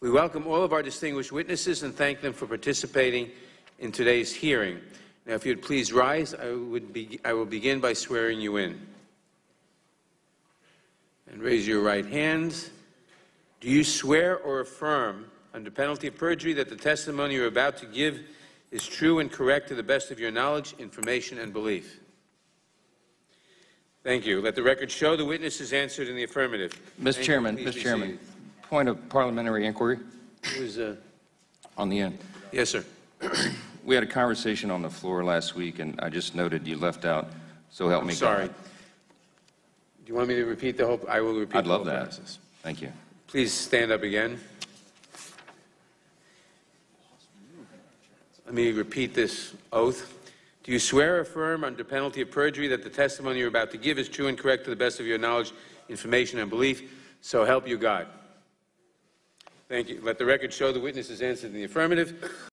We welcome all of our distinguished witnesses and thank them for participating in today's hearing. Now, if you'd please rise, I, would be, I will begin by swearing you in. And raise your right hands. Do you swear or affirm, under penalty of perjury, that the testimony you're about to give is true and correct to the best of your knowledge, information, and belief? Thank you. Let the record show the witness has answered in the affirmative. Mr. Thank. Chairman, Mr. Chairman, seated. Point of parliamentary inquiry Who's, uh, on the end. yes, sir. We had a conversation on the floor last week, and I just noted you left out, so help I'm me sorry. God. Do you want me to repeat the whole, I will repeat I'd the whole love that. process. Thank you. Please stand up again. Let me repeat this oath. Do you swear or affirm under penalty of perjury that the testimony you're about to give is true and correct to the best of your knowledge, information, and belief? So help you God. Thank you. Let the record show the witness has answered in the affirmative.